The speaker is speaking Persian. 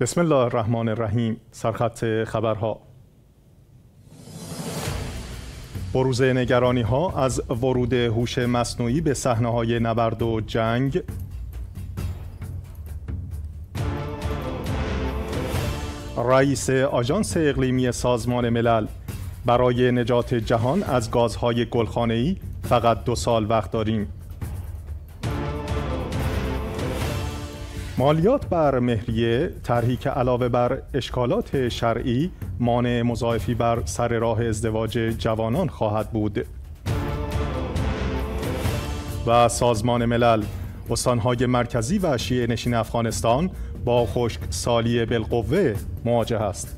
بسم الله الرحمن الرحیم. سرخط خبرها. بروز نگرانی ها از ورود هوش مصنوعی به صحنه های نبرد و جنگ رئیس آژانس اقلیمی سازمان ملل برای نجات جهان از گازهای گلخانه‌ای فقط دو سال وقت داریم. مالیات بر مهریه طرحی که علاوه بر اشکالات شرعی مانع مضاعفی بر سر راه ازدواج جوانان خواهد بود. و سازمان ملل استانهای مرکزی و شیعه نشین افغانستان با خشک سالی بالقوه مواجه است.